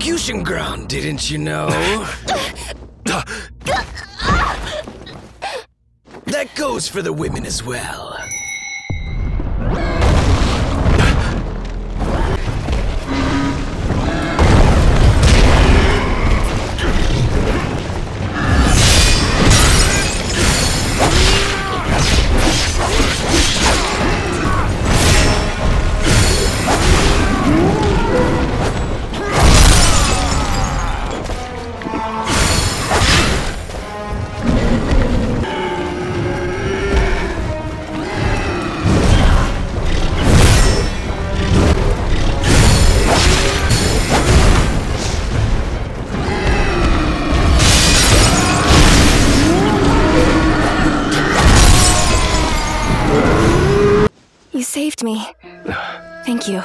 execution ground, didn't you know? that goes for the women as well. You saved me. Thank you.